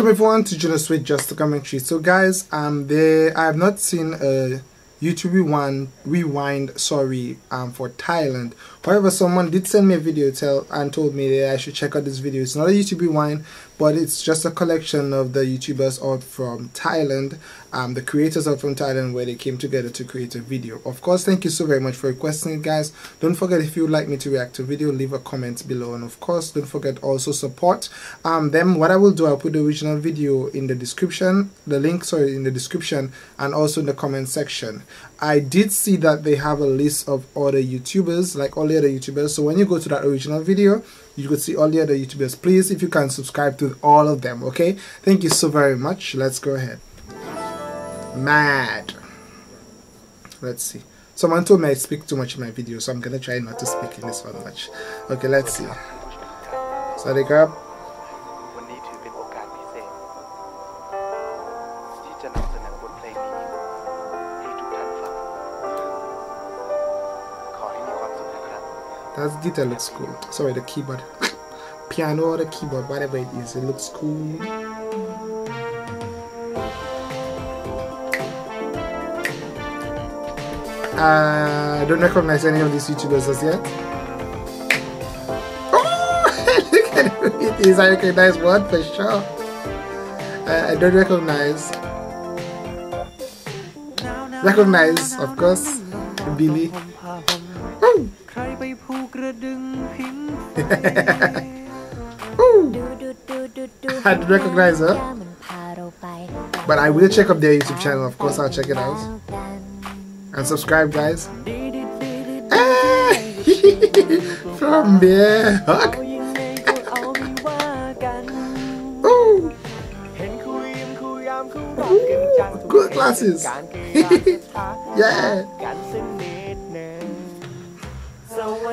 Welcome everyone to Junosuede Just a Commentary. So guys, um, there I have not seen a YouTube Rewind, rewind sorry, um, for Thailand. However, someone did send me a video tell and told me that I should check out this video. It's not a YouTube Rewind, but it's just a collection of the YouTubers out from Thailand, um, the creators out from Thailand where they came together to create a video. Of course, thank you so very much for requesting it guys. Don't forget if you would like me to react to video, leave a comment below and of course don't forget also support um, them. What I will do, I'll put the original video in the description, the link sorry in the description and also in the comment section. I did see that they have a list of other YouTubers like all the other YouTubers so when you go to that original video you could see all the other youtubers. Please if you can subscribe to all of them okay? Thank you so very much. Let's go ahead. Mad. Let's see. Someone told me i speak too much in my video so i'm gonna try not to speak in this one much. Okay let's see. Sorry, up That guitar looks cool. Sorry, the keyboard. Piano or the keyboard, whatever it is, it looks cool. Uh, I don't recognize any of these YouTubers as yet. Oh, look at who it is. I recognize one for sure. Uh, I don't recognize. Recognize, of course, Billy. Oh. I recognize her. But I will check up their YouTube channel. Of course, I'll check it out. And subscribe, guys. Eh. From there. Hug. Good glasses. yeah.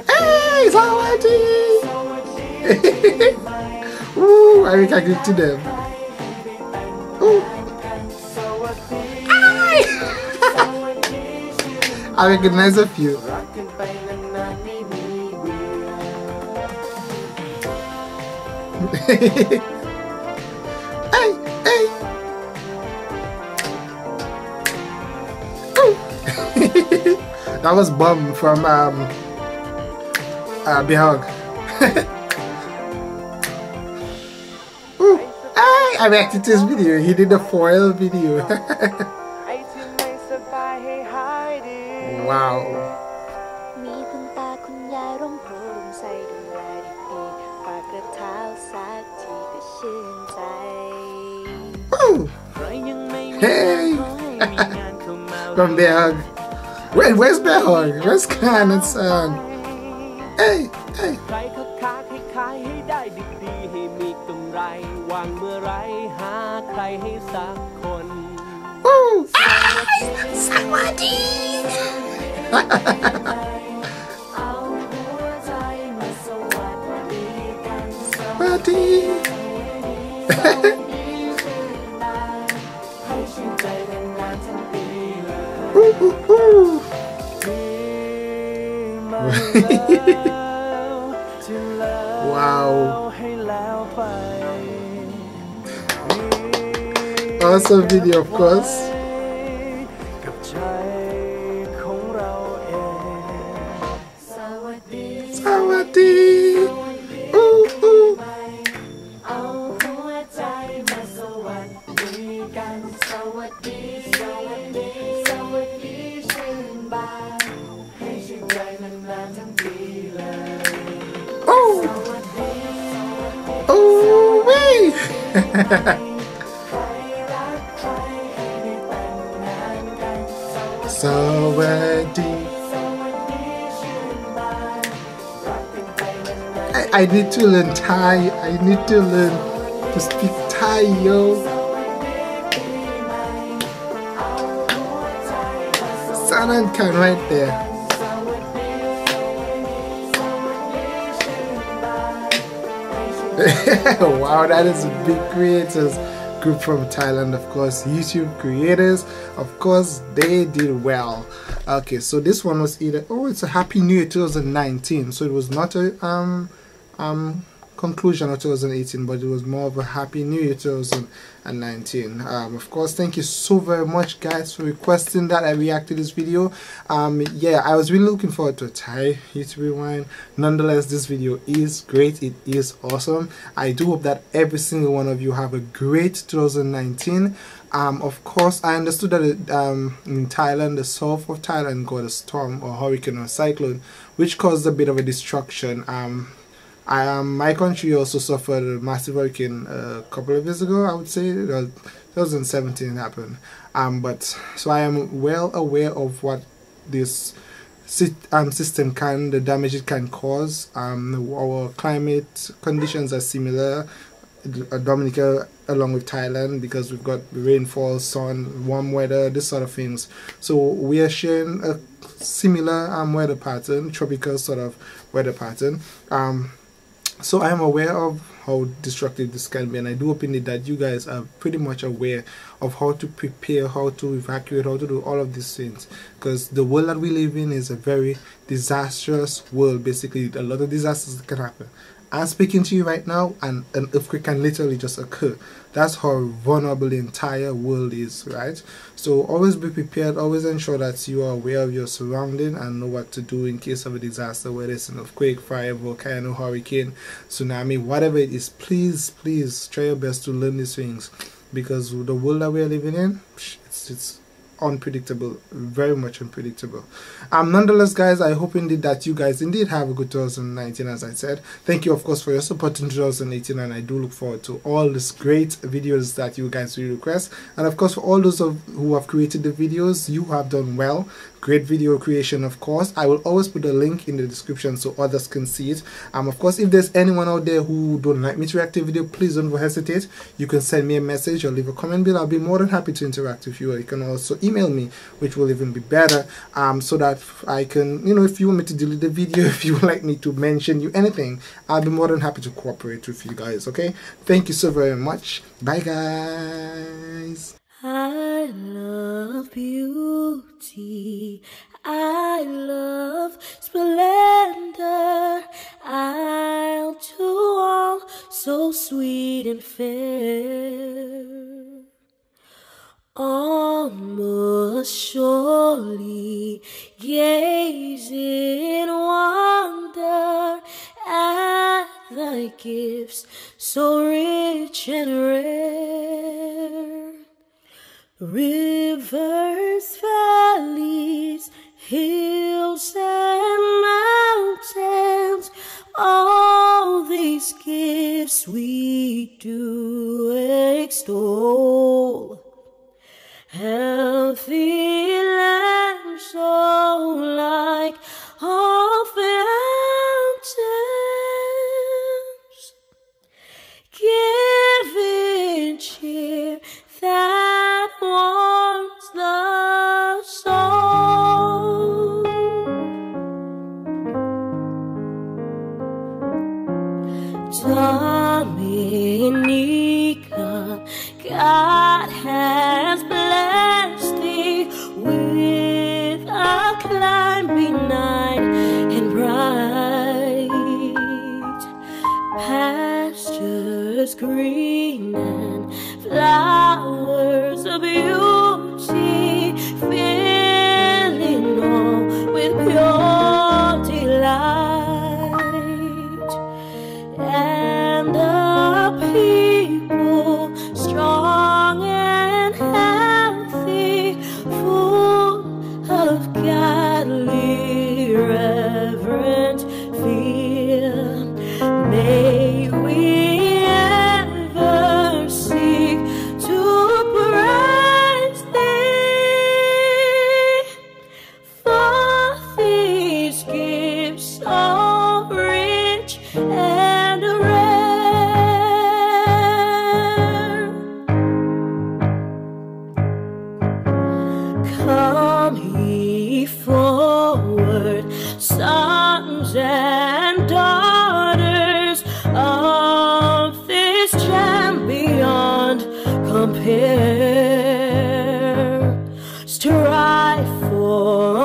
Hey, Sawati! Ooh, I think I give to them. Ooh. I recognize a few. hey, hey. that was Bum from um, uh, Behag. I reacted to his video. He did a foil video. wow. Hey! From Behag. Wait, where's Behag? Where's Khan and uh, Son? Hey, hey. ใครคักคักให้ขายให้ได้ดีดีให้มีกำไรวางเมื่อไรหาใครให้สักคนสวัสดีสวัสดี Awesome video, of course. Oh! Oh! Sawadee. I, I need to learn Thai. I need to learn to speak Thai, yo. Sanan Khan right there. wow, that is a big creators group from Thailand, of course. YouTube creators, of course, they did well. Okay, so this one was either oh, it's a Happy New Year 2019. So it was not a um um conclusion of 2018 but it was more of a happy new year 2019 um, of course thank you so very much guys for requesting that i react to this video. Um, yeah i was really looking forward to a thai youtube rewind. Nonetheless this video is great. It is awesome. I do hope that every single one of you have a great 2019 um, of course i understood that it, um, in thailand the south of thailand got a storm or hurricane or cyclone which caused a bit of a destruction. Um, um, my country also suffered a massive hurricane a couple of years ago, I would say. 2017 happened. Um, but so I am well aware of what this um, system can, the damage it can cause. Um, our climate conditions are similar. Uh, Dominica along with Thailand because we've got rainfall, sun, warm weather, this sort of things. So we are sharing a similar um, weather pattern, tropical sort of weather pattern. Um, so I am aware of how destructive this can be and I do indeed that you guys are pretty much aware of how to prepare, how to evacuate, how to do all of these things. Because the world that we live in is a very disastrous world. Basically a lot of disasters can happen I'm speaking to you right now and an earthquake can literally just occur. That's how vulnerable the entire world is, right? So always be prepared, always ensure that you are aware of your surrounding and know what to do in case of a disaster, whether it's an earthquake, fire, volcano, hurricane, tsunami, whatever it is. Please, please try your best to learn these things because the world that we are living in, it's, it's unpredictable very much unpredictable. Um nonetheless guys i hope indeed that you guys indeed have a good 2019 as i said. Thank you of course for your support in 2018 and i do look forward to all these great videos that you guys will request. And of course for all those of who have created the videos you have done well great video creation of course. I will always put a link in the description so others can see it. Um of course if there's anyone out there who don't like me to react to video please don't hesitate. You can send me a message or leave a comment below. I'll be more than happy to interact with you. Or you can also email me which will even be better um so that i can you know if you want me to delete the video if you would like me to mention you anything i'll be more than happy to cooperate with you guys okay? Thank you so very much. Bye guys I love beauty. I love splendor. I'll do all so sweet and fair. Almost surely gaze in wonder at thy gifts so rich and rare. Rivers, valleys, hills, and mountains, all these gifts we do extol. Healthy Dominica, God has blessed thee with a climbing night and bright pastures green and flowers of beauty try for